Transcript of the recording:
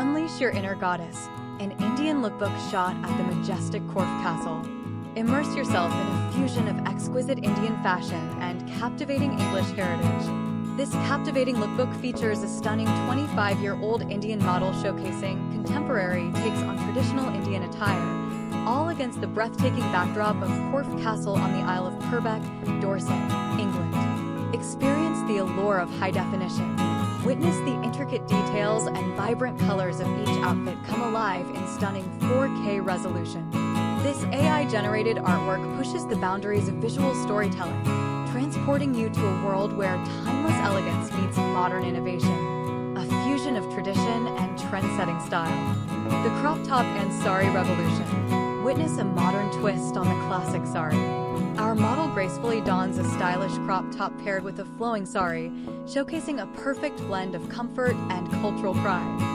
Unleash your inner goddess, an Indian lookbook shot at the majestic Corfe Castle. Immerse yourself in a fusion of exquisite Indian fashion and captivating English heritage. This captivating lookbook features a stunning 25-year-old Indian model showcasing contemporary takes on traditional Indian attire, all against the breathtaking backdrop of Corfe Castle on the Isle of Purbeck, Dorset, England. Experience the allure of high definition. Witness the intricate details and vibrant colors of each outfit come alive in stunning 4K resolution. This AI-generated artwork pushes the boundaries of visual storytelling, transporting you to a world where timeless elegance meets modern innovation, a fusion of tradition and trend-setting style. The crop top and sari revolution. Witness a modern twist on the classic sari. Our model gracefully dons a stylish crop top paired with a flowing sari, showcasing a perfect blend of comfort and cultural pride.